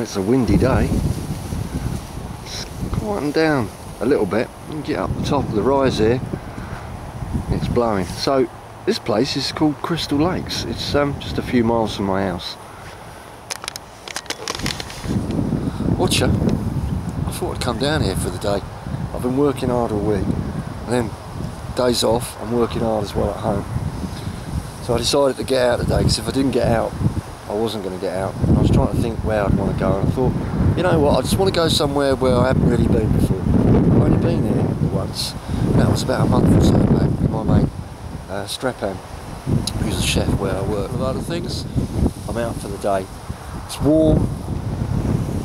it's a windy day. It's quieting down a little bit. You get up the top of the rise here. It's blowing. So this place is called Crystal Lakes. It's um, just a few miles from my house. Watcha, I thought I'd come down here for the day. I've been working hard all week. And then days off, I'm working hard as well at home. So I decided to get out today because if I didn't get out, I wasn't going to get out. Trying to think where I'd want to go. And I thought, you know what, I just want to go somewhere where I haven't really been before. I've only been here once. That was about a month or so back with my mate, uh, who's a chef where I work. With other things, I'm out for the day. It's warm.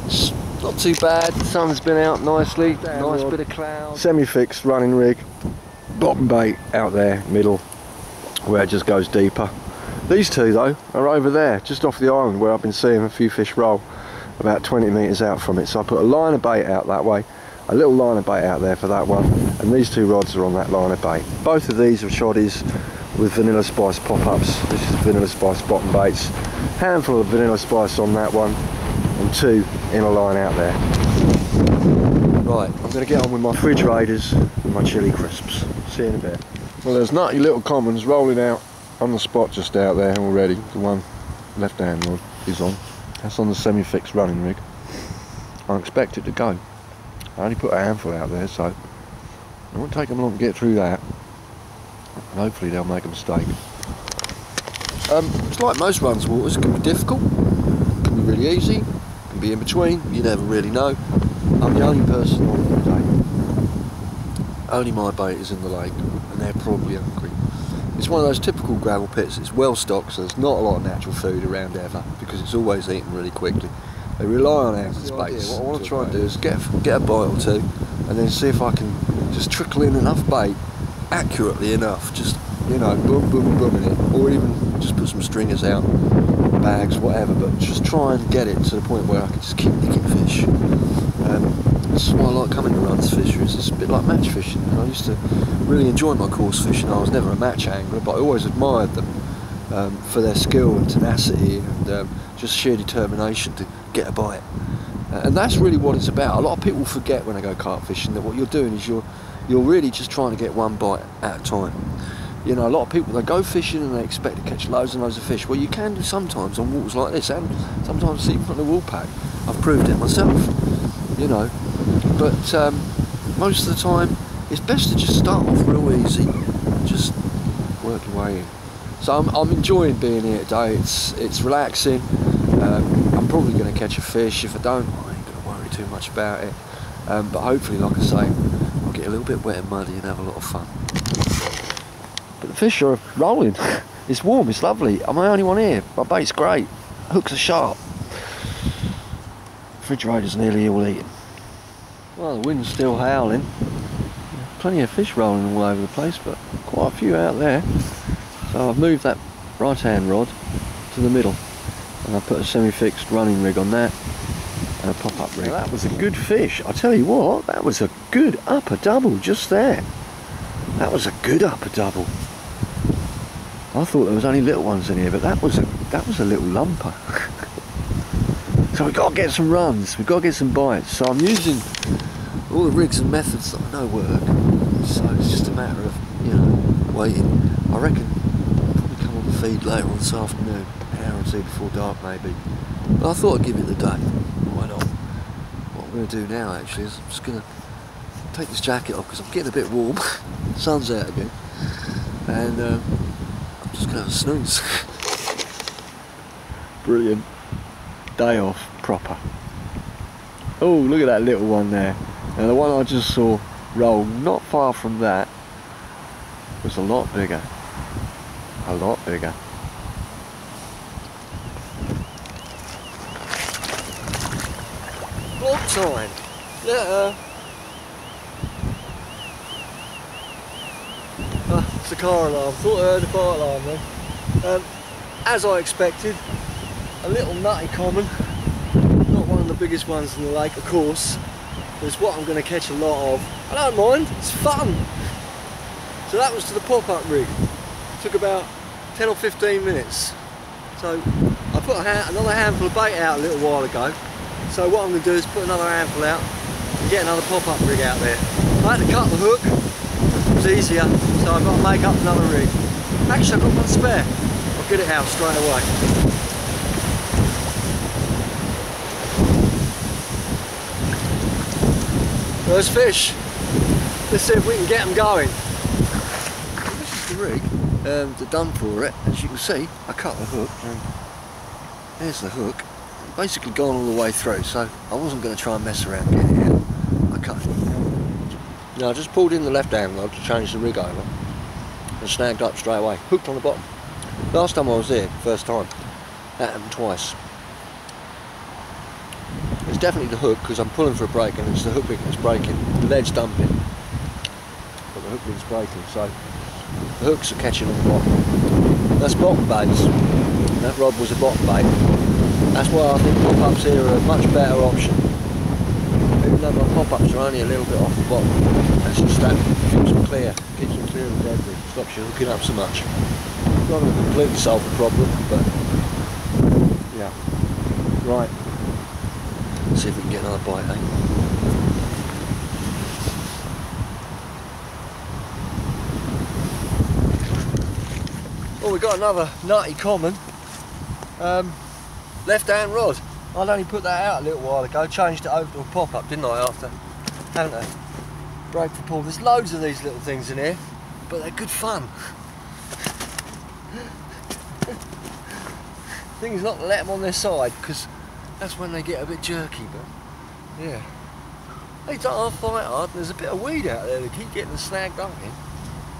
It's not too bad. The sun's been out nicely. nice bit of cloud. Semi-fixed running rig. Bottom bait out there, middle where it just goes deeper. These two though are over there, just off the island where I've been seeing a few fish roll about 20 metres out from it. So I put a line of bait out that way, a little line of bait out there for that one, and these two rods are on that line of bait. Both of these are choddies with Vanilla Spice pop-ups. This is Vanilla Spice bottom baits. Handful of Vanilla Spice on that one, and two in a line out there. Right, I'm going to get on with my fridge raiders and my chili crisps. See you in a bit. Well, there's nutty little commons rolling out on the spot just out there already. The one left hand rod is on. That's on the semi-fixed running rig. I expect it to go. I only put a handful out there, so it won't take them long to get through that. And hopefully they'll make a mistake. Um, it's like most runs waters, it can be difficult, it can be really easy, it can be in between, you never really know. I'm the only person on the day. Only my bait is in the lake, and they're probably hungry. It's one of those typical gravel pits. It's well stocked, so there's not a lot of natural food around ever because it's always eaten really quickly. They rely on ounces baits. What I want to try and do is get get a bite or two, and then see if I can just trickle in enough bait accurately enough. Just you know, boom, boom, boom in it, or even just put some stringers out, bags, whatever. But just try and get it to the point where I can just keep nicking fish. Is why I like coming to runs fisheries. It's a bit like match fishing. I used to really enjoy my course fishing. I was never a match angler, but I always admired them um, for their skill and tenacity and um, just sheer determination to get a bite. Uh, and that's really what it's about. A lot of people forget when they go carp fishing that what you're doing is you're you're really just trying to get one bite at a time. You know, a lot of people they go fishing and they expect to catch loads and loads of fish. Well, you can do sometimes on waters like this, and sometimes even on the Woolpack. I've proved it myself. You know, but um, most of the time it's best to just start off real easy, just work your way in. So I'm, I'm enjoying being here today. It's it's relaxing. Um, I'm probably going to catch a fish. If I don't, I ain't going to worry too much about it. Um, but hopefully, like I say, I'll get a little bit wet and muddy and have a lot of fun. But the fish are rolling. it's warm. It's lovely. I'm the only one here. My bait's great. Hooks are sharp. Refrigerator's nearly all eaten. Well, the wind's still howling. Plenty of fish rolling all over the place, but quite a few out there. So I've moved that right hand rod to the middle and I put a semi-fixed running rig on that and a pop-up rig. That was a good fish. I tell you what, that was a good upper double just there. That was a good upper double. I thought there was only little ones in here, but that was a that was a little lumper. so we've got to get some runs, we've got to get some bites. So I'm using all the rigs and methods that I know work. So it's just a matter of, you know, waiting. I reckon I'll probably come on the feed later on this afternoon, an hour or two before dark maybe. But I thought I'd give it the day. Why not? What I'm going to do now actually is I'm just going to take this jacket off because I'm getting a bit warm. Sun's out again. And um, I'm just going to snooze. Brilliant. Day off, proper. Oh, look at that little one there. Now the one I just saw roll not far from that was a lot bigger. A lot bigger. Vlog time. Yeah. Ah, it's a car alarm. Thought I heard a fire alarm then. Um, as I expected, a little nutty common. Not one of the biggest ones in the lake, of course. But it's what I'm going to catch a lot of. I don't mind. It's fun. So that was to the pop-up rig. Took about 10 or 15 minutes. So I put another handful of bait out a little while ago. So what I'm going to do is put another handful out and get another pop-up rig out there. I had to cut the hook, it was easier, so I've got to make up another rig. Actually I've got one spare, I'll get it out straight away. Those fish. Let's see if we can get them going. This is the rig, um, the done for it. As you can see, I cut the hook and there's the hook. Basically gone all the way through, so I wasn't going to try and mess around getting it out. I cut it. Now I just pulled in the left hand rod to change the rig over and snagged up straight away, hooked on the bottom. Last time I was there, first time, that happened twice. Definitely the hook because I'm pulling for a break and it's the hook rig that's breaking. The lead's dumping, but the hook rig's breaking, so the hooks are catching on the bottom. That's bottom baits. That rod was a bottom bait. That's why I think pop-ups here are a much better option. Even though my pop-ups are only a little bit off the bottom, that's just that keeps them clear, keeps them clear of debris, stops you hooking up so much. Not going to completely solve the problem, but yeah. Right. See if we can get another bite, eh? Well, we got another nutty common. Um, left hand rod. I'd only put that out a little while ago, changed it over to a pop-up, didn't I, after having a break for pull. There's loads of these little things in here, but they're good fun. thing is not to let them on their side, because that's when they get a bit jerky, but yeah. They don't fight hard, and there's a bit of weed out there, they keep getting snagged up in.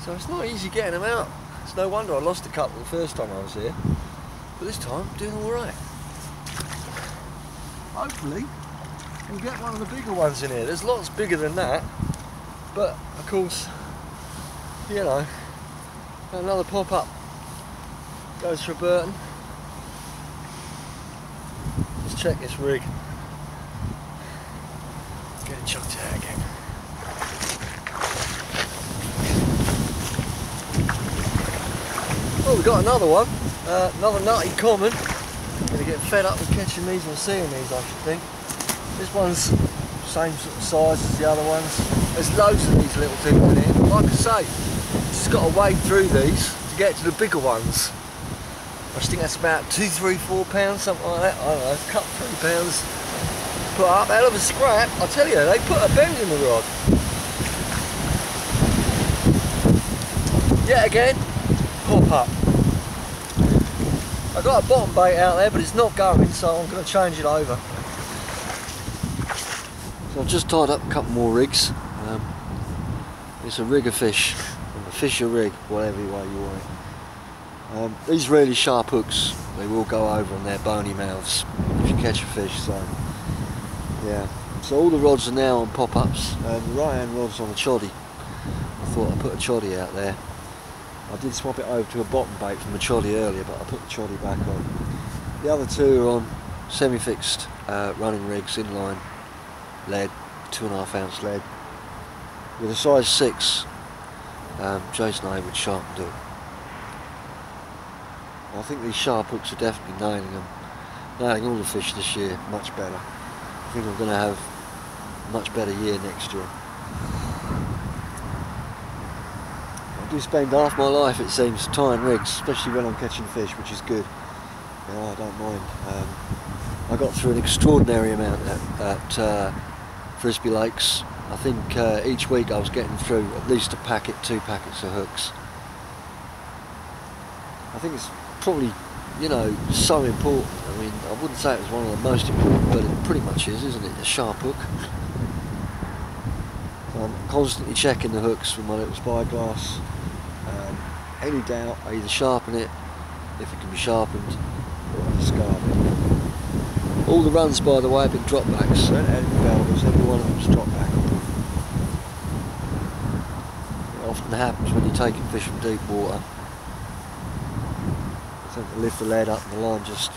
So it's not easy getting them out. It's no wonder I lost a couple the first time I was here. But this time, I'm doing alright. Hopefully, we'll get one of the bigger ones in here. There's lots bigger than that. But, of course, you know, another pop-up goes for Burton. Let's check this rig. Get it chucked out again. Oh, we got another one. Uh, another nutty common. Gonna get fed up with catching these and seeing these, I should think. This one's same sort of size as the other ones. There's loads of these little things in here. Like I say, just got to wade through these to get to the bigger ones. I think that's about two, three, four pounds, something like that. I don't know, cut three pounds. Put up, hell of a scrap. I tell you, they put a bend in the rod. Yet again, pop up. I got a bottom bait out there, but it's not going, so I'm going to change it over. So I've just tied up a couple more rigs. Um, it's a rig of fish, a fish a rig, whatever way you want it. Um, these really sharp hooks, they will go over on their bony mouths if you catch a fish. So yeah. So all the rods are now on pop-ups, and the right hand rod's on a choddy. I thought I'd put a choddy out there. I did swap it over to a bottom bait from the choddy earlier, but I put the choddy back on. The other two are on semi-fixed uh, running rigs, inline lead, two and a half ounce lead, with a size six um, Jason Hayward sharpened hook. I think these sharp hooks are definitely nailing them, nailing all the fish this year much better. I think I'm going to have a much better year next year. I do spend half my life, it seems, tying rigs, especially when I'm catching fish, which is good. You know, I don't mind. Um, I got through an extraordinary amount at, at uh, Frisby Lakes. I think uh, each week I was getting through at least a packet, two packets of hooks. I think it's probably, you know, so important. I mean, I wouldn't say it was one of the most important, but it pretty much is, isn't it? A sharp hook. I'm constantly checking the hooks with my little spyglass. Um, any doubt, I either sharpen it if it can be sharpened, or I discard it. All the runs, by the way, have been dropbacks. So every one of them's drop back. It often happens when you're taking fish from deep water. I tend to lift the lead up and the line just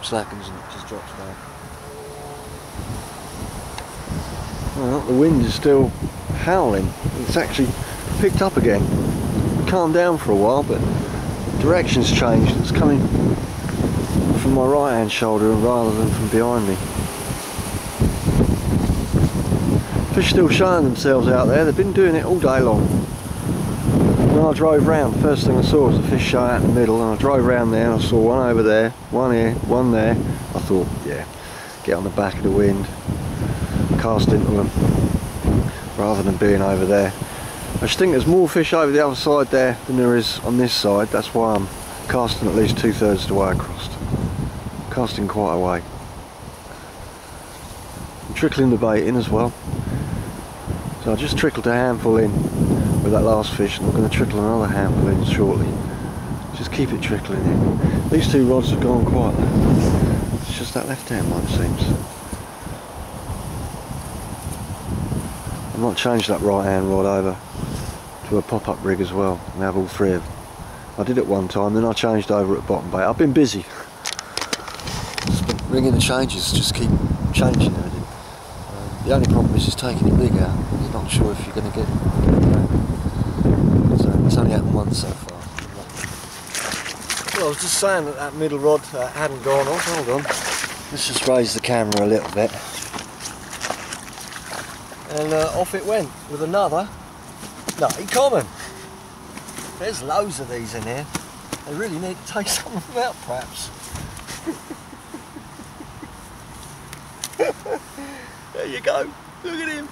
slackens and it just drops back. Well, the wind is still howling. It's actually picked up again. Calmed down for a while, but direction's changed. It's coming from my right hand shoulder rather than from behind me. Fish still showing themselves out there. They've been doing it all day long. I drove round, first thing I saw was a fish show out in the middle and I drove round there and I saw one over there, one here, one there. I thought, yeah, get on the back of the wind, cast into them, rather than being over there. I just think there's more fish over the other side there than there is on this side. That's why I'm casting at least two thirds of the way across. Casting quite a way. I'm trickling the bait in as well. So I just trickled a handful in with that last fish and I'm going to trickle another handful in shortly. Just keep it trickling in. These two rods have gone quiet. It's just that left hand one seems. I might change that right hand rod over to a pop-up rig as well and have all three of them. I did it one time then I changed over at bottom bait. I've been busy. Ringing the changes, just keep changing everything. Um, the only problem is just taking it bigger. You're not sure if you're going to get it. So it's only happened once so far. Well, I was just saying that that middle rod uh, hadn't gone off. Hold on. Let's just raise the camera a little bit. And uh, off it went with another nutty common. There's loads of these in here. They really need to take some of them out, perhaps. there you go. Look at him.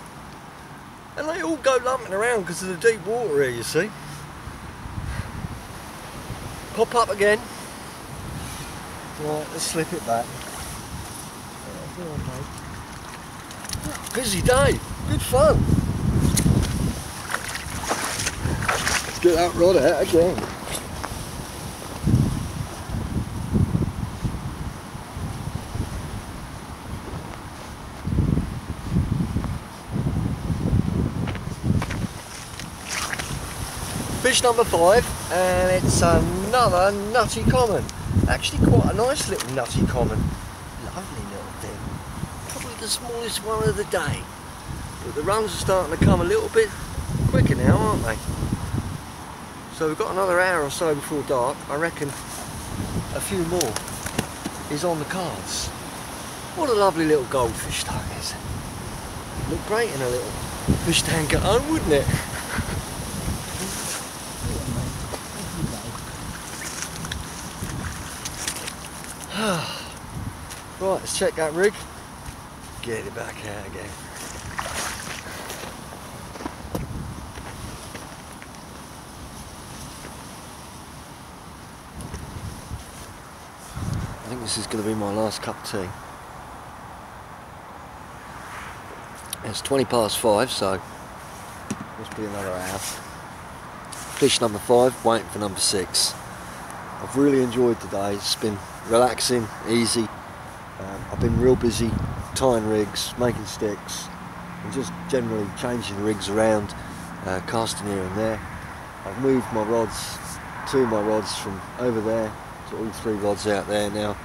And they all go lumping around because of the deep water here, you see. Pop up again. Right, let's slip it back. Busy day. Good fun. Get that rod out again. Fish number five, and it's another nutty common. Actually quite a nice little nutty common. Lovely little thing. Probably the smallest one of the day. But the runs are starting to come a little bit quicker now, aren't they? So we've got another hour or so before dark. I reckon a few more is on the cards. What a lovely little goldfish tank is. Look great in a little fish tank at oh, home, wouldn't it? right, let's check that rig. Get it back out again. I think this is going to be my last cup of tea. It's 20 past five, so must be another hour. Fish number five, waiting for number six. I've really enjoyed today. It's been relaxing, easy. Been real busy tying rigs, making sticks, and just generally changing rigs around, uh, casting here and there. I've moved my rods, two of my rods from over there to all three rods out there now.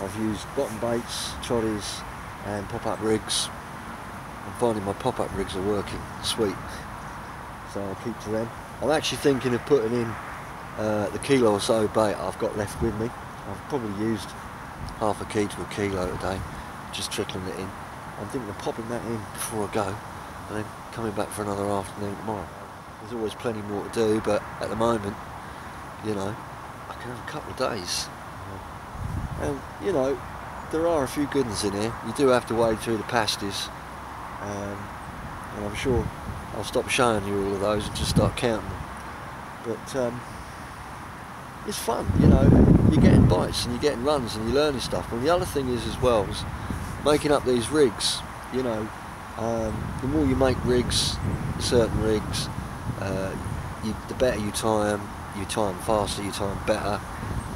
I've used bottom baits, choddies, and pop-up rigs. I'm finding my pop-up rigs are working sweet, so I'll keep to them. I'm actually thinking of putting in uh, the kilo or so bait I've got left with me. I've probably used half a key to a kilo today, just trickling it in. I'm thinking of popping that in before I go and then coming back for another afternoon tomorrow. There's always plenty more to do, but at the moment, you know, I can have a couple of days. And, you know, there are a few good ones in here. You do have to wade through the pasties. Um, and I'm sure I'll stop showing you all of those and just start counting them. But um, it's fun, you know. Getting bites and you're getting runs and you're learning stuff. And the other thing is as well is making up these rigs. You know, um, the more you make rigs, certain rigs, uh, you, the better you tie them. You tie them faster, you tie them better.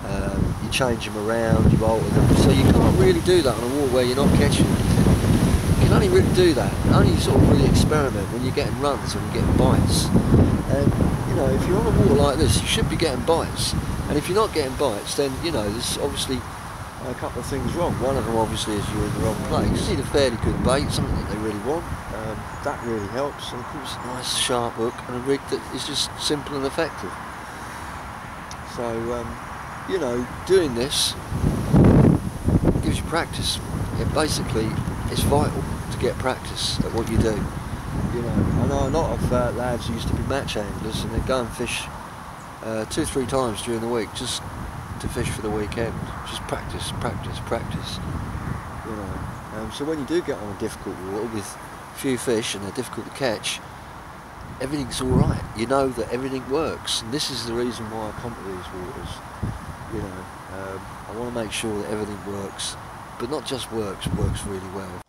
Um, you change them around, you alter them. So you can't really do that on a water where you're not catching You can only really do that, only sort of really experiment when you're getting runs and getting bites. And you know, if you're on a water like this, you should be getting bites. And if you're not getting bites, then you know there's obviously a couple of things wrong. One of them obviously is you're in the wrong place. You need a fairly good bait, something that they really want. Um, that really helps. And of course, a nice sharp hook and a rig that is just simple and effective. So, um, you know, doing this gives you practice. It basically, it's vital to get practice at what you do. You know, I know a lot of uh, lads used to be match anglers and they'd go and fish uh, two, three times during the week just to fish for the weekend. Just practice, practice, practice. You know. Um, so when you do get on a difficult water with few fish and they're difficult to catch, everything's all right. You know that everything works, and this is the reason why I come to these waters. You know, um, I want to make sure that everything works, but not just works, works really well.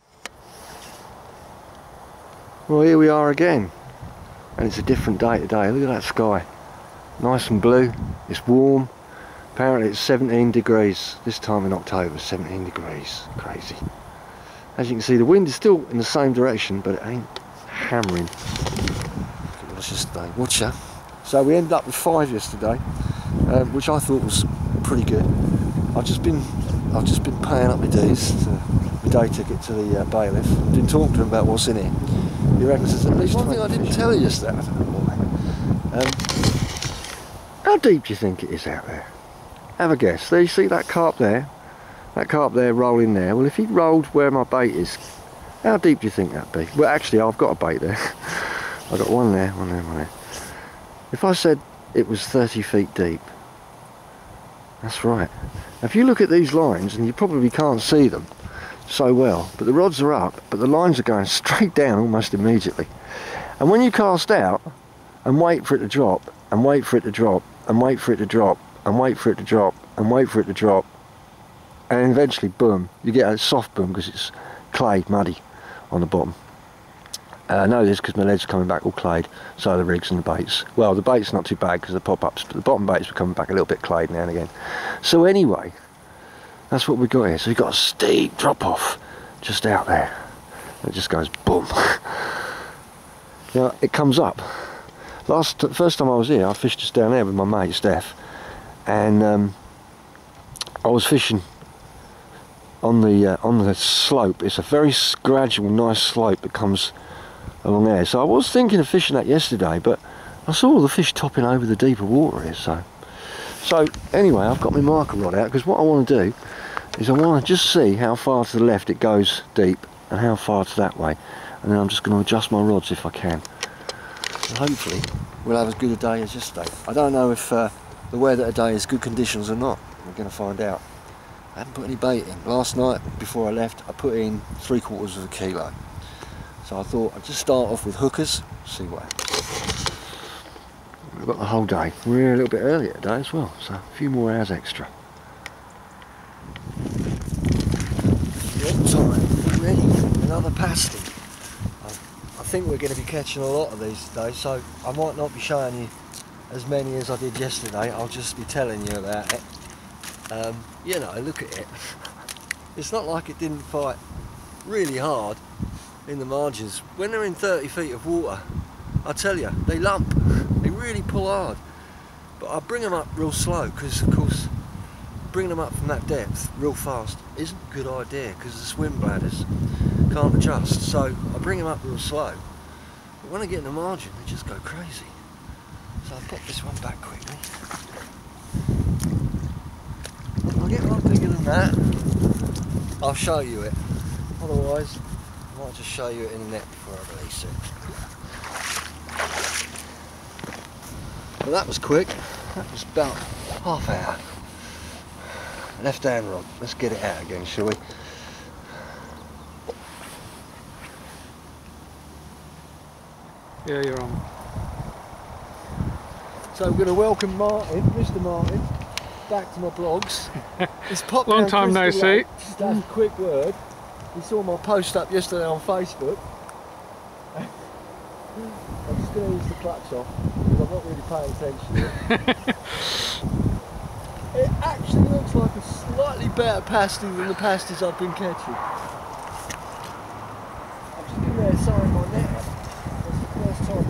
Well, here we are again, and it's a different day today. Look at that sky, nice and blue. It's warm. Apparently it's 17 degrees this time in October. 17 degrees, crazy. As you can see, the wind is still in the same direction, but it ain't hammering. Let's just day. Watch ya. So we ended up with five yesterday, um, which I thought was pretty good. I've just been, I've just been paying up my dues, to, my day ticket to the uh, bailiff. I've been talking to him about what's in it. He reckons there's at least one thing I didn't tell you yesterday. I don't know why. Um, how deep do you think it is out there? Have a guess. There you see that carp there? That carp there rolling there. Well, if he rolled where my bait is, how deep do you think that'd be? Well, actually, I've got a bait there. I've got one there, one there, one there. If I said it was 30 feet deep, that's right. Now, if you look at these lines, and you probably can't see them so well, but the rods are up, but the lines are going straight down almost immediately. And when you cast out and wait for it to drop, and wait for it to drop, and wait for it to drop, and wait for it to drop, and wait for it to drop, and eventually, boom, you get a soft boom because it's clay, muddy on the bottom. Uh, I know this because my legs are coming back all clayed, so the rigs and the baits. Well, the bait's not too bad because the pop-ups, but the bottom baits are coming back a little bit clayed now and again. So anyway, that's what we've got here. So we've got a steep drop-off just out there. It just goes boom. now, it comes up. Last, first time I was here, I fished just down there with my mate, Steph, and um, I was fishing on the uh, on the slope. It's a very gradual, nice slope that comes along there. So I was thinking of fishing that yesterday, but I saw all the fish topping over the deeper water here. So, so anyway, I've got my marker rod out because what I want to do is I want to just see how far to the left it goes deep and how far to that way, and then I'm just going to adjust my rods if I can. So hopefully, we'll have as good a day as yesterday. I don't know if uh, the weather today is good conditions or not. We're going to find out. I haven't put any bait in. Last night, before I left, I put in three quarters of a kilo. So I thought I'd just start off with hookers, see what happens. We've got the whole day. We're here a little bit earlier today as well, so a few more hours extra. time, ready, another pasty. Think we're going to be catching a lot of these today, so I might not be showing you as many as I did yesterday, I'll just be telling you about it. Um, you know, look at it. It's not like it didn't fight really hard in the margins. When they're in 30 feet of water, I tell you, they lump. They really pull hard. But I bring them up real slow because, of course, bringing them up from that depth real fast isn't a good idea because the swim bladders can't adjust. So I bring them up real slow. But when I get in the margin, they just go crazy. So I'll pop this one back quickly. I'll get one bigger than that. I'll show you it. Otherwise, I might just show you it in the net before I release it. Well, that was quick. That was about half hour. Left hand rod. Let's get it out again, shall we? Yeah, you're on. So I'm going to welcome Martin, Mr. Martin, back to my blogs. It's pop Long time no see. Just a quick word. He saw my post up yesterday on Facebook. I'm just going to use the clutch off because I'm not really paying attention. it actually looks like a slightly better pasty than the pasties I've been catching. I'm just going to sign my net up. That's the first time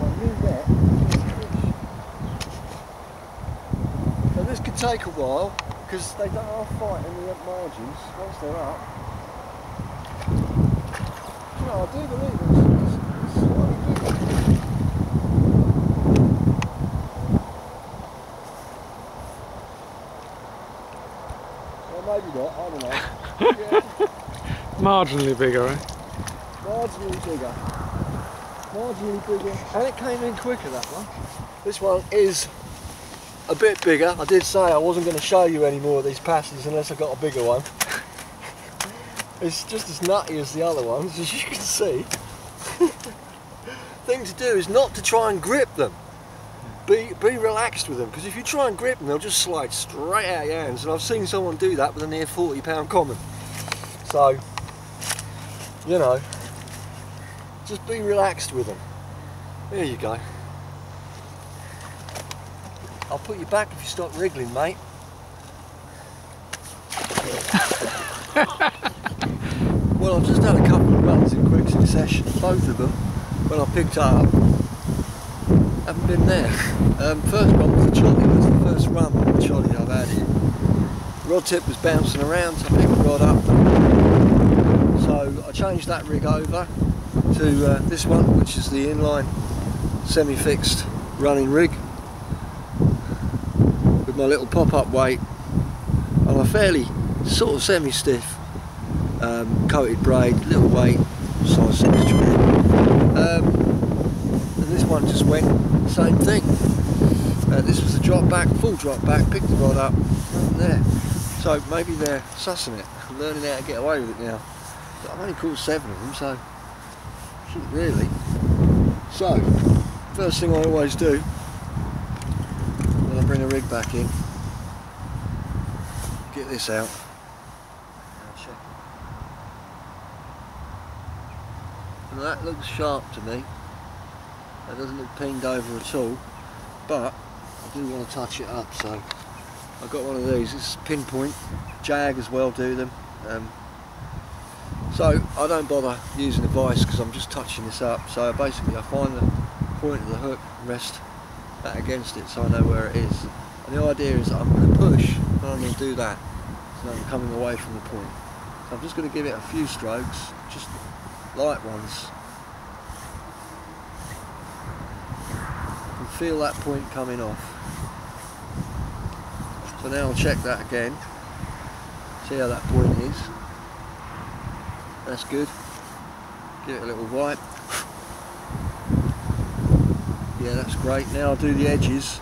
So this could take a while because they don't have fight in the margins once they're up. You know, I do believe it's, it's slightly bigger. maybe not, I don't know. yeah. Marginally bigger, eh? Marginally bigger. Marginally bigger, and it came in quicker that one. This one is a bit bigger. I did say I wasn't going to show you any more of these passes unless I got a bigger one. it's just as nutty as the other ones, as you can see. Thing to do is not to try and grip them. Be, be relaxed with them, because if you try and grip them, they'll just slide straight out of your hands. And I've seen someone do that with a near 40 pound common. So, you know, just be relaxed with them. There you go. I'll put you back if you stop wriggling, mate. well, I've just had a couple of runs in quick succession. Both of them, when I picked up, haven't been there. Um, first one was the choddy, was the first run with the choddy I've had here. Rod tip was bouncing around, so I picked the rod up. So I changed that rig over to uh, this one, which is the inline semi-fixed running rig with my little pop-up weight on a fairly sort of semi-stiff um, coated braid, little weight, size 6 um, and this one just went same thing. Uh, this was a drop back, full drop back, picked the rod up, there. So maybe they're sussing it, learning how to get away with it now. I've only caught seven of them, so really. So, first thing I always do when I bring a rig back in, get this out. That looks sharp to me. That doesn't look pinged over at all, but I do want to touch it up, so I've got one of these. It's pinpoint. Jag as well do them. Um, so I don't bother using a vise because I'm just touching this up. So basically I find the point of the hook, rest that against it so I know where it is. And the idea is that I'm going to push and I'm going to do that. So I'm coming away from the point. So I'm just going to give it a few strokes, just light ones. And feel that point coming off. So now I'll check that again. See how that point is. That's good. Give it a little wipe. Yeah, that's great. Now I'll do the edges,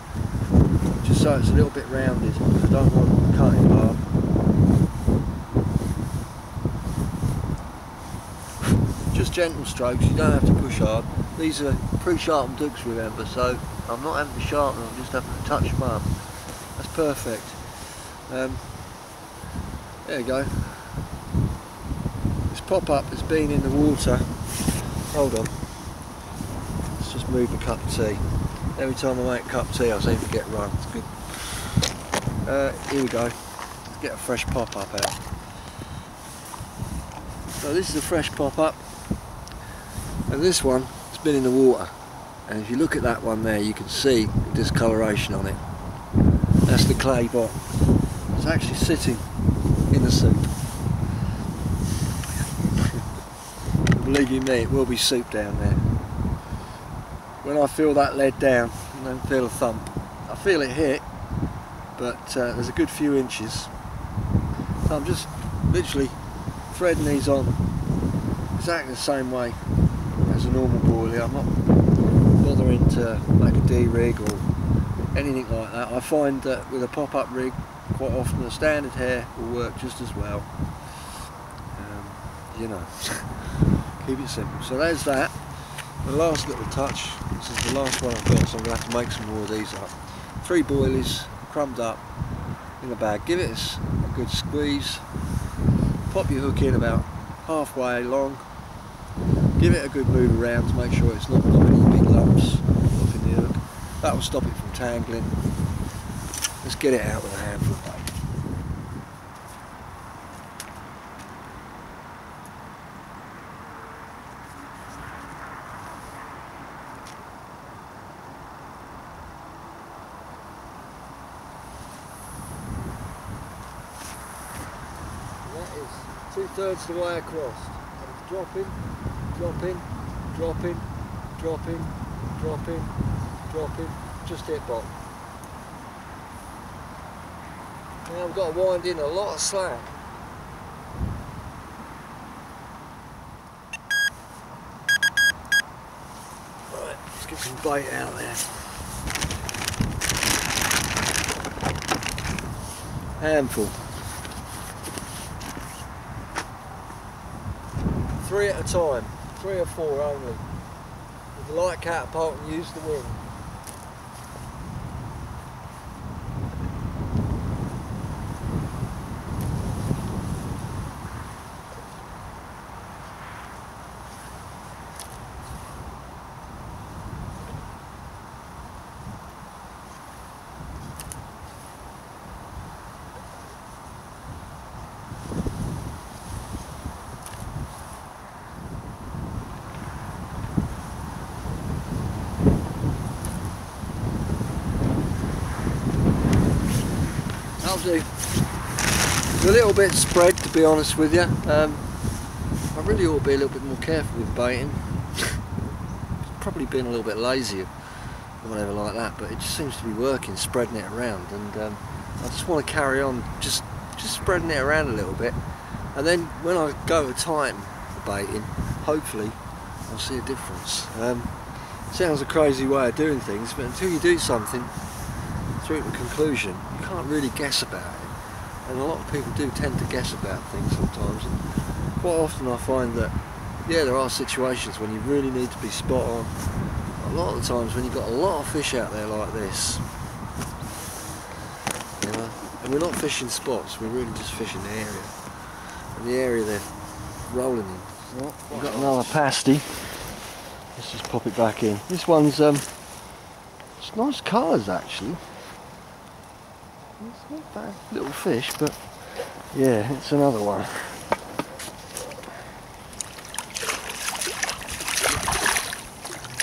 just so it's a little bit rounded. I don't want to cut hard. Just gentle strokes, you don't have to push hard. These are pre-sharpened hooks, remember, so I'm not having to sharpen them, I'm just having to touch them up. That's perfect. Um, there you go. Pop-up has been in the water. Hold on Let's just move a cup of tea. Every time I make a cup of tea I seem to get run. It's good. Uh, here we go. Let's get a fresh pop-up out. So this is a fresh pop-up and this one has been in the water and if you look at that one there you can see the discoloration on it. That's the clay bot. It's actually sitting in the soup. Believe you me, it will be soup down there when I feel that lead down I don't feel a thump. I feel it hit but uh, there's a good few inches. So I'm just literally threading these on exactly the same way as a normal boilie. I'm not bothering to make a D-rig or anything like that. I find that with a pop-up rig quite often a standard hair will work just as well. Um, you know, keep it simple. So there's that. The last little touch, this is the last one I've got, so I'm going to have to make some more of these up. Three boilies, crumbed up, in a bag. Give it a good squeeze. Pop your hook in about halfway long. Give it a good move around to make sure it's not got any big lumps up in the hook. That will stop it from tangling. Let's get it out with a handful. Thirds the way across. And dropping, dropping, dropping, dropping, dropping, dropping, just hit bottom. Now we've got to wind in a lot of slack. Right, let's get some bait out there. Handful. Three at a time, three or four only. With the light catapult and use the wind. A little bit spread to be honest with you. Um, I really ought to be a little bit more careful with baiting. Probably been a little bit lazy or whatever like that, but it just seems to be working, spreading it around, and um, I just want to carry on, just just spreading it around a little bit, and then when I go to time baiting, hopefully I'll see a difference. Um, sounds a crazy way of doing things, but until you do something through to conclusion, can't really guess about it. And a lot of people do tend to guess about things sometimes. And quite often I find that, yeah, there are situations when you really need to be spot on. A lot of times when you've got a lot of fish out there like this, you know, and we're not fishing spots, we're really just fishing the area. And the area they're rolling in. Well, we've got another pasty. Let's just pop it back in. This one's, um, it's nice colours actually. It's not bad little fish, but yeah, it's another one.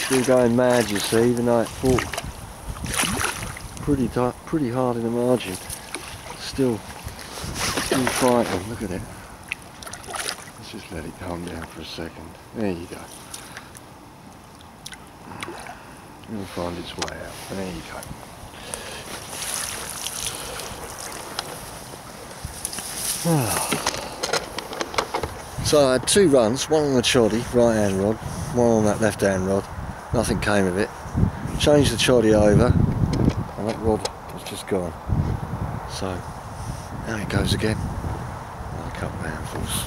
Still going mad, you see, even though it fought pretty tight, pretty hard in the margin. Still, still fighting. Look at it. Let's just let it calm down for a second. There you go. It'll find its way out. There you go. So I had two runs, one on the choddy, right hand rod, one on that left hand rod. Nothing came of it. Changed the choddy over and that rod was just gone. So now it goes again. Another couple of handfuls.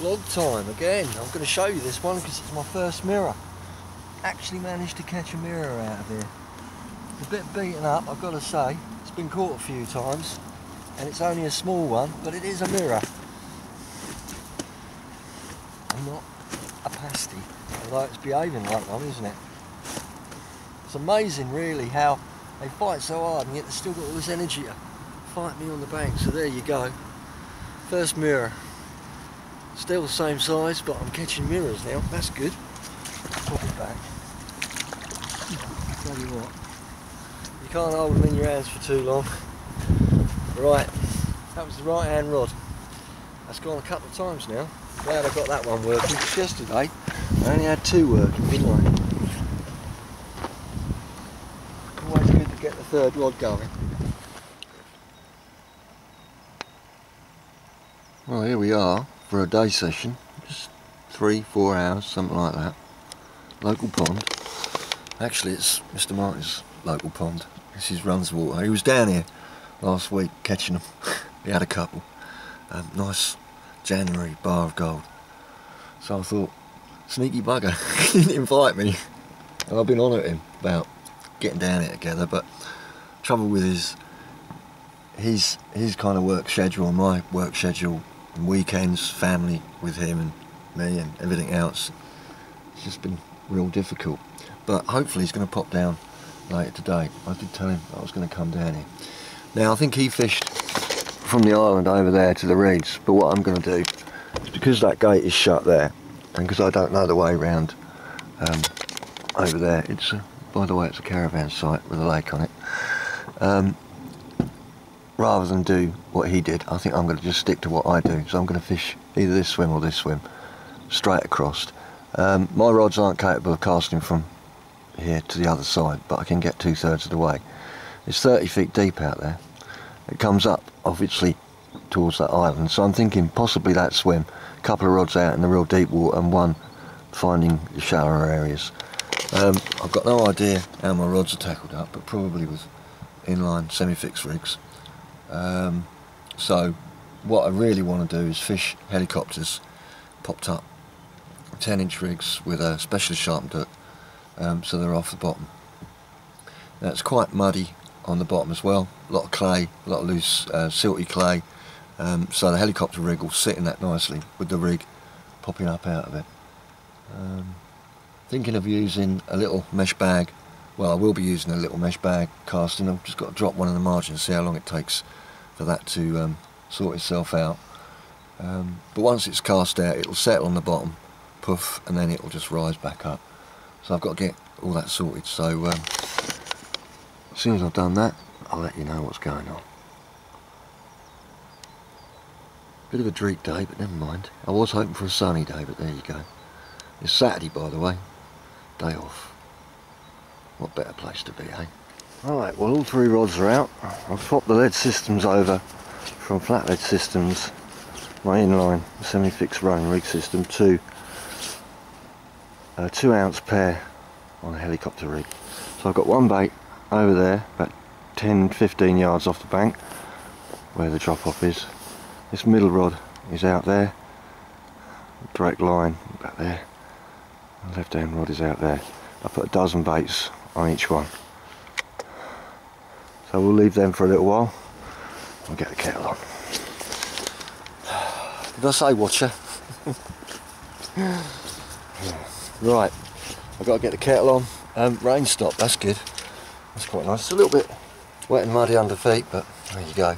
Vlog time again. I'm going to show you this one because it's my first mirror. Actually managed to catch a mirror out of here. It's a bit beaten up, I've got to say. It's been caught a few times, and it's only a small one, but it is a mirror. And not a pasty, although it's behaving like one, isn't it? It's amazing, really, how they fight so hard, and yet they've still got all this energy to fight me on the bank. So there you go. First mirror. Still the same size, but I'm catching mirrors now. That's good. Pop it back. Tell you what. Can't hold them in your hands for too long. Right, that was the right hand rod. That's gone a couple of times now. Glad I got that one working. Because yesterday I only had two working, didn't I? Always good to get the third rod going. Well, here we are for a day session. Just three, four hours, something like that. Local pond. Actually, it's Mr. Martin's local pond. This is Runswater. He was down here last week catching them. he had a couple. Um, nice January bar of gold. So I thought, sneaky bugger, he didn't invite me. And I've been on at him about getting down here together, but trouble with his his his kind of work schedule and my work schedule and weekends, family with him and me and everything else. It's just been real difficult. But hopefully he's going to pop down later today. I did tell him I was going to come down here. Now I think he fished from the island over there to the reeds, but what I'm going to do is because that gate is shut there, and because I don't know the way around um, over there, it's a, by the way it's a caravan site with a lake on it. Um, rather than do what he did, I think I'm going to just stick to what I do. So I'm going to fish either this swim or this swim, straight across. Um, my rods aren't capable of casting from here to the other side, but I can get two thirds of the way. It's 30 feet deep out there. It comes up, obviously, towards that island. So I'm thinking possibly that swim, a couple of rods out in the real deep water and one finding the shallower areas. Um, I've got no idea how my rods are tackled up, but probably with inline semi-fixed rigs. Um, so what I really want to do is fish helicopters popped up 10 inch rigs with a specialist sharpened hook um, so they're off the bottom. It's quite muddy on the bottom as well, a lot of clay, a lot of loose uh, silty clay. Um, so the helicopter rig will sit in that nicely with the rig popping up out of it. Um, thinking of using a little mesh bag. Well I will be using a little mesh bag casting I've just got to drop one in the margin and see how long it takes for that to um, sort itself out. Um, but once it's cast out it'll settle on the bottom puff and then it'll just rise back up so I've got to get all that sorted. So um, as soon as I've done that I'll let you know what's going on. Bit of a dreak day but never mind. I was hoping for a sunny day but there you go. It's Saturday by the way. Day off. What better place to be, eh? Alright, well all three rods are out. I've swapped the lead systems over from flat lead systems, my inline semi-fixed rowing rig system to a two ounce pear on a helicopter rig. So I've got one bait over there, about 10-15 yards off the bank, where the drop off is. This middle rod is out there, direct line back there. The left hand rod is out there. I put a dozen baits on each one. So we'll leave them for a little while and get the kettle on. Did I say watcher? right, I've got to get the kettle on. Um, rain stopped, that's good. That's quite nice. It's a little bit wet and muddy under feet, but there you go.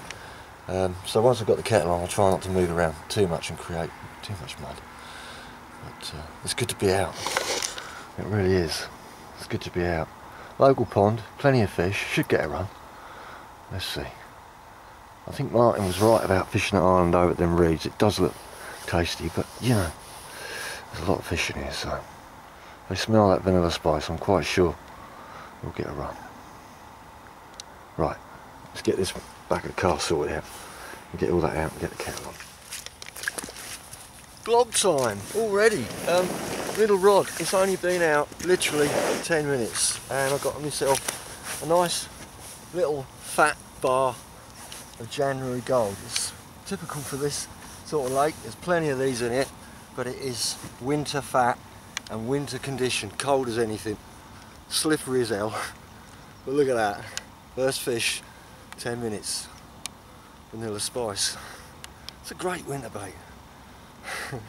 Um, so once I've got the kettle on, I'll try not to move around too much and create too much mud. But uh, it's good to be out. It really is. It's good to be out. Local pond, plenty of fish, should get a run. Let's see. I think Martin was right about fishing that island over at them reeds. It does look tasty, but you know, there's a lot of fish in here, so they smell that vanilla spice, I'm quite sure we'll get a run. Right, let's get this back of the car sorted out and get all that out and get the kettle on. Vlog time already. Um, little rod, it's only been out literally 10 minutes and I've got myself a nice little fat bar of January gold. It's typical for this sort of lake, there's plenty of these in it but it is winter fat and winter condition, cold as anything, slippery as hell. But look at that, first fish, 10 minutes, vanilla spice. It's a great winter bait.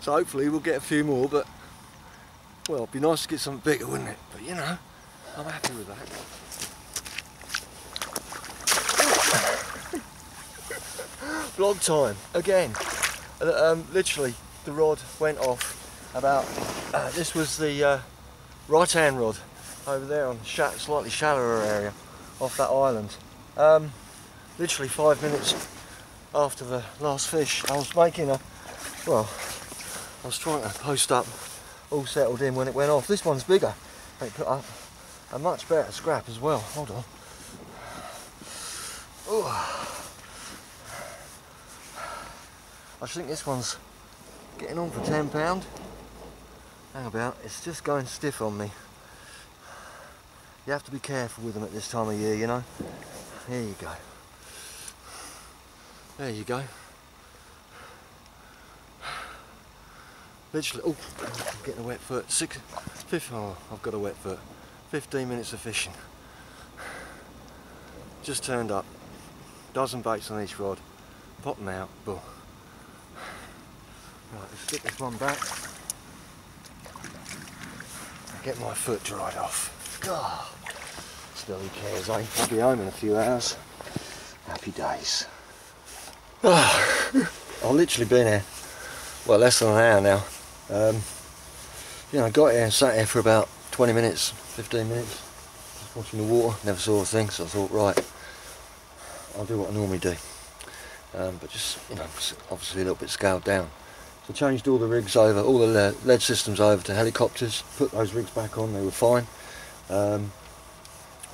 so hopefully we'll get a few more, but well, it'd be nice to get something bigger, wouldn't it? But you know, I'm happy with that. Vlog time again. Uh, um, literally, the rod went off about. Uh, this was the uh, right hand rod over there on sh slightly shallower area off that island. Um, literally five minutes after the last fish, I was making a, well, I was trying to post up all settled in when it went off. This one's bigger. They put up a much better scrap as well. Hold on. Ooh. I think this one's getting on for £10. How about, it's just going stiff on me. You have to be careful with them at this time of year, you know. There you go. There you go. Literally, oh, I'm getting a wet foot. Six, fifth, oh, I've got a wet foot. 15 minutes of fishing. Just turned up. Dozen baits on each rod. Pop them out, boom. Right, let's stick this one back. Get my foot dried off. God. Still who cares, eh? I'll be home in a few hours. Happy days. I've literally been here, well, less than an hour now. Um, you know, I got here and sat here for about 20 minutes, 15 minutes, just watching the water, never saw a thing, so I thought, right, I'll do what I normally do. Um, but just, you know, obviously a little bit scaled down. So changed all the rigs over, all the lead systems over to helicopters, put those rigs back on, they were fine. Um,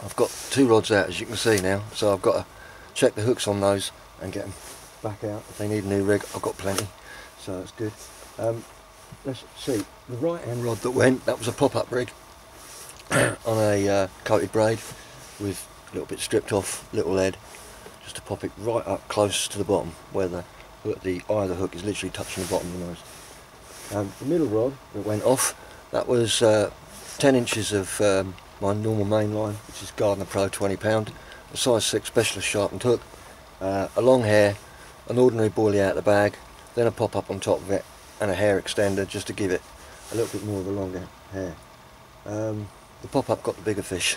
I've got two rods out as you can see now, so I've got to check the hooks on those and get them back out. If they need a new rig, I've got plenty, so that's good. Um, let's see, the right hand rod that went, that was a pop-up rig on a uh, coated braid with a little bit stripped off little lead just to pop it right up close to the bottom where the, the eye of the hook is literally touching the bottom of the nose. Um, the middle rod that went off, that was uh, 10 inches of um, my normal main line, which is Gardner Pro 20 pound, a size 6 specialist sharpened hook, uh, a long hair, an ordinary boilie out of the bag, then a pop up on top of it, and a hair extender just to give it a little bit more of a longer hair. Um, the pop up got the bigger fish,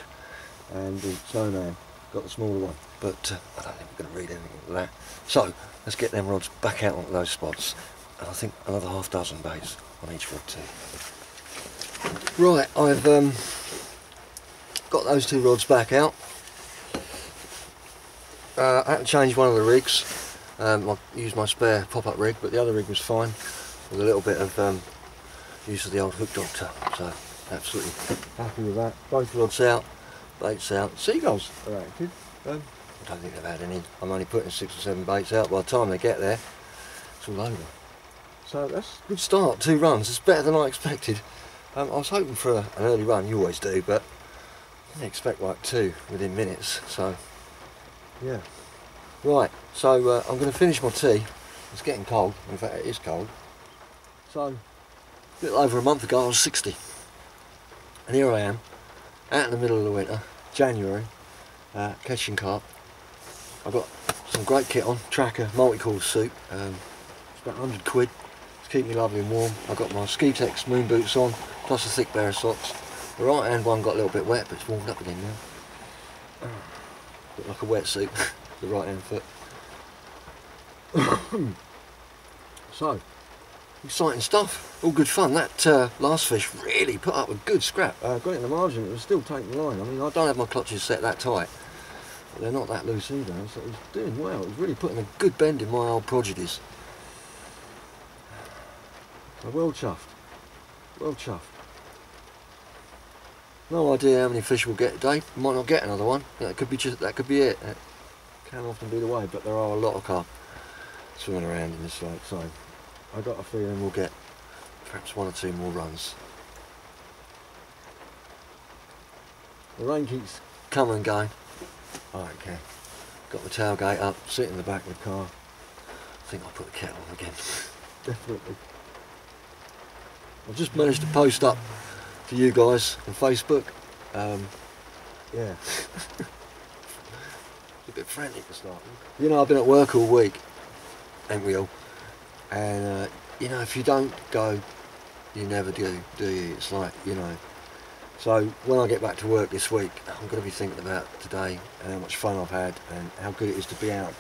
and the snowman got the smaller one, but uh, I don't think we're going to read anything of that. So let's get them rods back out onto those spots, and I think another half dozen baits on each rod too. Right, I've um, got those two rods back out. Uh, I had to change one of the rigs. Um, I used my spare pop-up rig, but the other rig was fine with a little bit of um, use of the old hook doctor. So absolutely happy with that. Both rods out, baits out. Seagulls are active. Um, I don't think they've had any. I'm only putting six or seven baits out. By the time they get there, it's all over. So that's a good start. Two runs. It's better than I expected. Um, I was hoping for a, an early run. You always do, but I didn't expect like two within minutes. So yeah. Right, so uh, I'm going to finish my tea. It's getting cold, in fact it is cold. So, a little over a month ago I was 60. And here I am, out in the middle of the winter, January, uh, catching carp. I've got some great kit on, Trakker, multi-coil suit. Um, it's about 100 quid. It's keeping me lovely and warm. I've got my Skeetex moon boots on, plus a thick pair of socks. The right hand one got a little bit wet, but it's warmed up again now. Look like a wetsuit, the right hand foot. so, exciting stuff, all good fun. That uh, last fish really put up a good scrap. Uh, got it in the margin, it was still taking line. I mean, I don't have my clutches set that tight, they're not that loose either, so it was doing well. It was really putting a good bend in my old. So well chuffed, well chuffed. No idea how many fish we'll get today. Might not get another one. That could be just that could be it. Can often be the way, but there are a lot of carp swimming around in this lake, so I got a feeling we'll get perhaps one or two more runs. The rain keeps coming and going. Alright, okay. Got the tailgate up, sit in the back of the car. I think I'll put the kettle on again. Definitely. I've just managed to post up to you guys on Facebook. Um, yeah. a bit frantic to start with. You know, I've been at work all week, ain't we all? And, uh, you know, if you don't go, you never do, do you? It's like, you know. So when I get back to work this week, I'm going to be thinking about today and how much fun I've had and how good it is to be out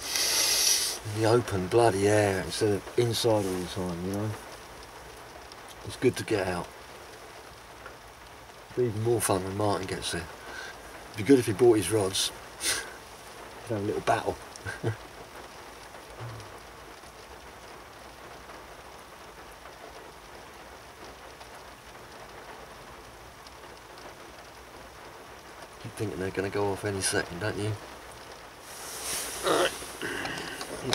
in the open, bloody air instead of inside all the time, you know. It's good to get out It'll be even more fun when Martin gets there. It'd be good if he bought his rods. Have a little battle. thinking they're going to go off any second, don't you? Alright.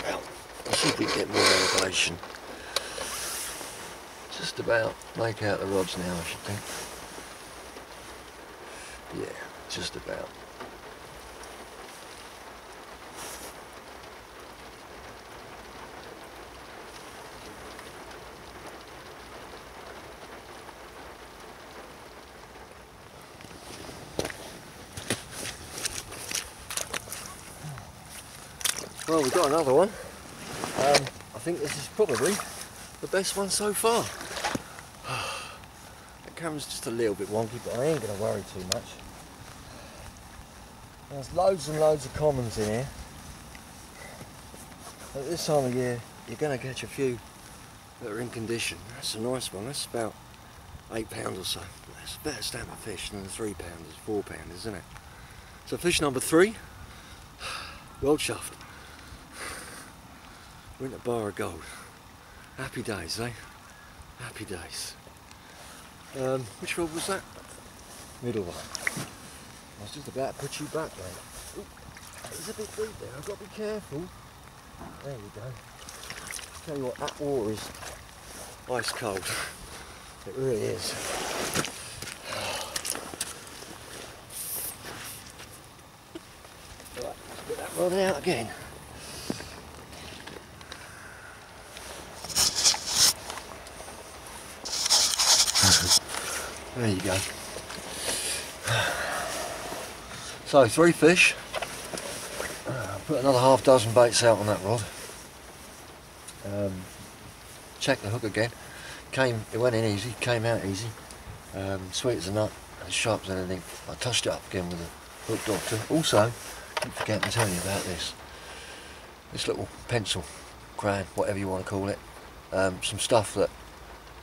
Well, I see if we get more elevation. Just about make out the rods now, I should think. Yeah, just about. Well, we've got another one. Um, I think this is probably the best one so far. the camera's just a little bit wonky, but I ain't going to worry too much. There's loads and loads of commons in here. At this time of year, you're going to catch a few that are in condition. That's a nice one. That's about eight pounds or so. That's a better stamp of fish than the three pounders, four pounders, isn't it? So fish number three, well chuffed. Winter bar of gold. Happy days, eh? Happy days. Um, which rod was that? Middle one. I was just about to put you back there. Ooh, it's a bit deep there, I've got to be careful. There we go. Tell you what, that water is ice cold. It really is. Right, let's get that rod out again. There you go. So three fish. Uh, put another half dozen baits out on that rod. Um, check the hook again. Came, it went in easy, came out easy. Um, sweet as a nut, as sharp as anything. I touched it up again with a hook doctor. Also, keep forgetting to tell you about this. This little pencil, crayon, whatever you want to call it. Um, some stuff that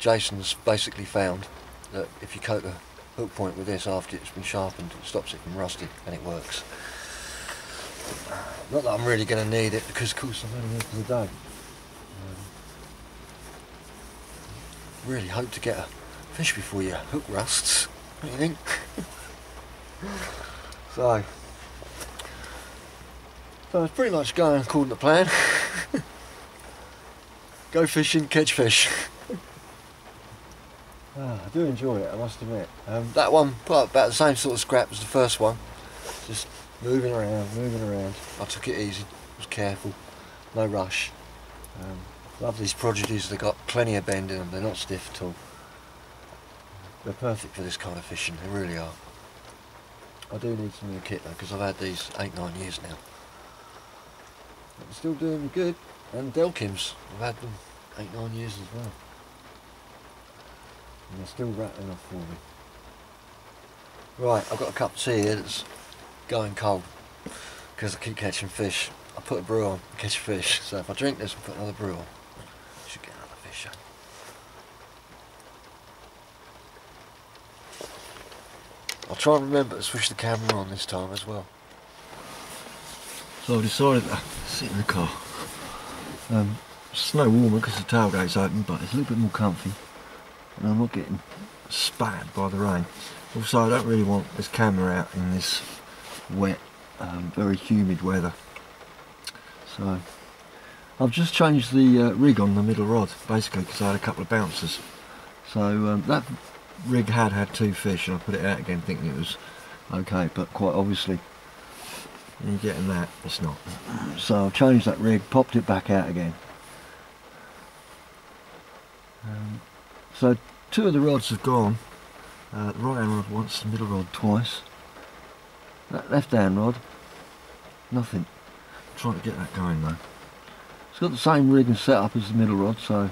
Jason's basically found that if you coat the hook point with this after it's been sharpened, it stops it from rusting and it works. Not that I'm really going to need it because of course I'm only here for the day. Um, really hope to get a fish before your hook rusts. What do you think? so, so it's pretty much going according to plan. Go fishing, catch fish. Ah, I do enjoy it, I must admit. Um, that one about the same sort of scrap as the first one. Just moving around, moving around. I took it easy, was careful, no rush. Um, love these prodigies, they've got plenty of bend in them, they're not stiff at all. They're perfect for this kind of fishing, they really are. I do need some new kit though, because I've had these 8-9 years now. But still doing good. And Delkims, I've had them 8-9 years as well and they're still rattling off for me. Right, I've got a cup of tea here that's going cold because I keep catching fish. I put a brew on, catch fish. So if I drink this and put another brew on, I should get another fish out. I'll try and remember to switch the camera on this time as well. So I've decided to sit in the car. Um, it's no warmer because the tailgate's open, but it's a little bit more comfy and I'm not getting spat by the rain. Also, I don't really want this camera out in this wet, um, very humid weather. So, I've just changed the uh, rig on the middle rod, basically because I had a couple of bouncers. So um, that rig had had two fish and I put it out again thinking it was okay, but quite obviously you're getting that, it's not. So I've changed that rig, popped it back out again. Um, so two of the rods have gone. Uh, the right hand rod once, the middle rod twice. That left hand rod, nothing. I'm trying to get that going though. It's got the same rig and setup as the middle rod, so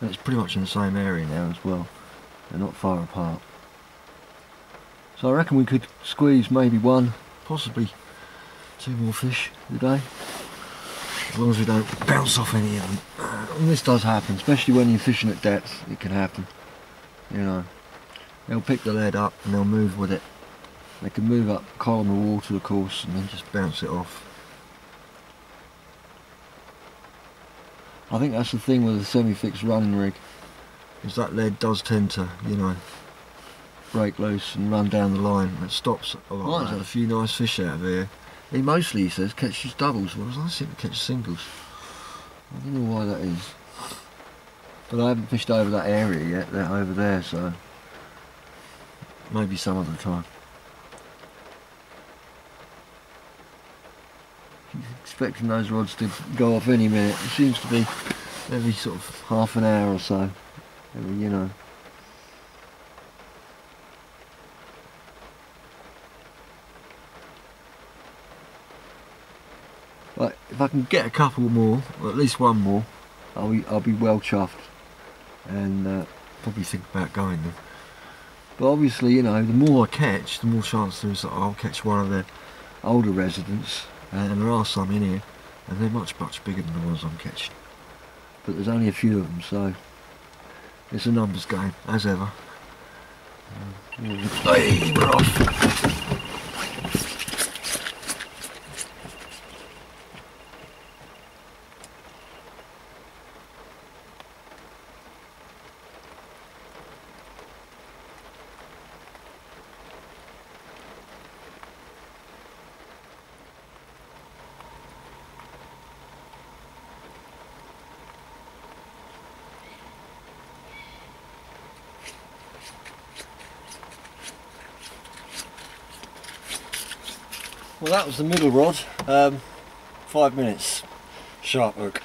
it's pretty much in the same area now as well. They're not far apart. So I reckon we could squeeze maybe one, possibly two more fish today. As long as we don't bounce off any of them. And this does happen, especially when you're fishing at depth, it can happen. You know, they'll pick the lead up and they'll move with it. They can move up column of water, of course, and then just bounce it off. I think that's the thing with a semi-fixed running rig, is that lead does tend to, you know, break loose and run down the line. And it stops a lot. Mine's had a few nice fish out of here. He mostly, he says, catches doubles, whereas I seem to catch singles. I don't know why that is. But I haven't fished over that area yet, that over there, so maybe some other time. Expecting those rods to go off any minute. It seems to be every sort of half an hour or so. Every, you know. But if I can get a couple more, or at least one more, I'll be, I'll be well chuffed and uh, probably think about going then. But obviously, you know, the more I catch, the more chance there is that I'll catch one of the older residents, and there are some in here, and they're much, much bigger than the ones I'm catching. But there's only a few of them, so it's a numbers game, as ever. Hey, we're off. Well, that was the middle rod. Um, five minutes. Sharp hook.